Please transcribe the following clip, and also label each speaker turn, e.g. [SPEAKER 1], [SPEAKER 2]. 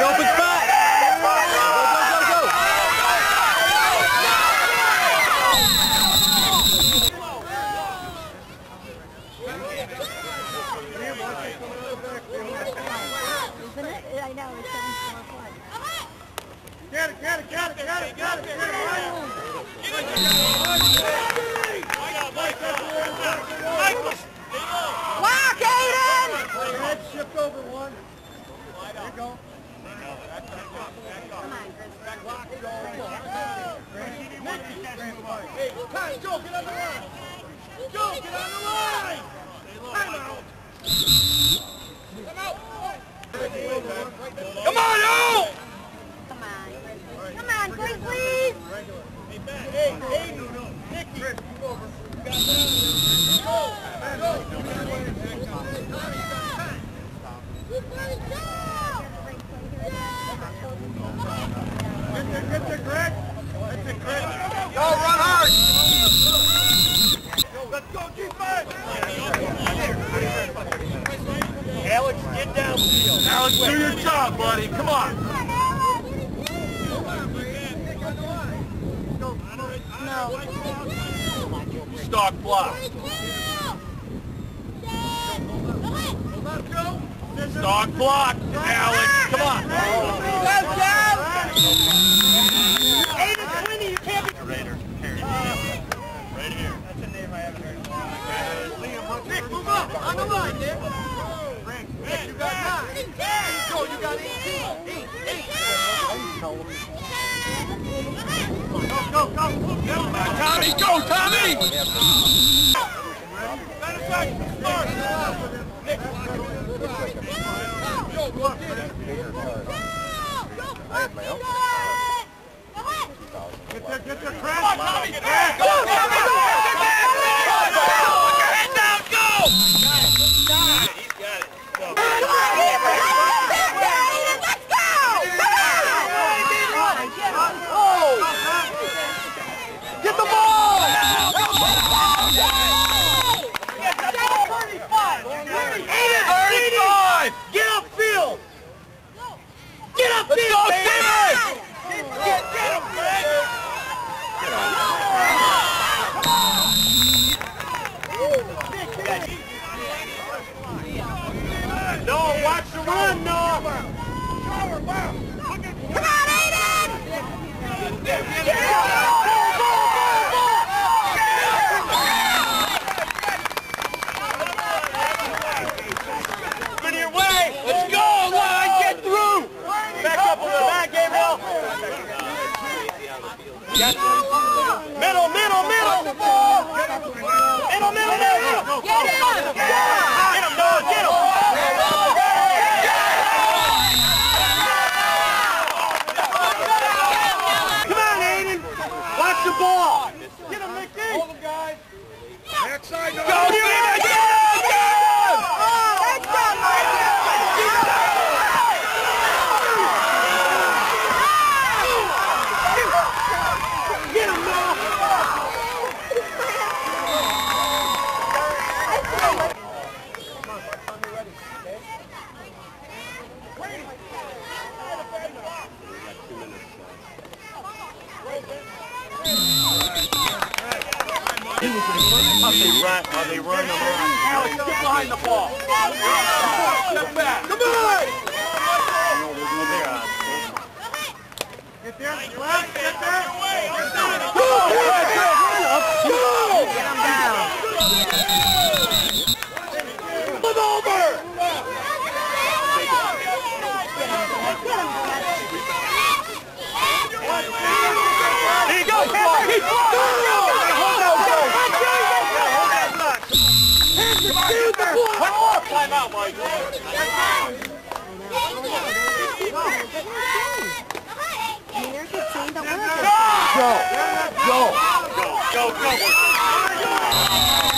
[SPEAKER 1] It opens back. I know, it's 7-4-1. Get it, go. Hey, time, Joe, get on the line. Joe, get on the line. Time out. Come out. Come on, Joe.
[SPEAKER 2] Come on. Come on, quick, please.
[SPEAKER 1] Hey, Matt. Hey, hey, Nicky. Move over. You got that. Go. Get there, get there, Greg. That's it, Greg. Go, run hard. Let's go, defense. Alex, get Alex, do your job, buddy. Come on. Stock block. Stock block, Alex. Come on. Go, go, go. Tommy, go, Tommy. Matter of fact, start. Nick. They run, how they run them around. Alex, get behind the ball. Step back. Come on! Get there, get there. Get him down. Move over! Here you go, Pepper! He's One more! Time out, Mike. Go! Go! Go, go, go!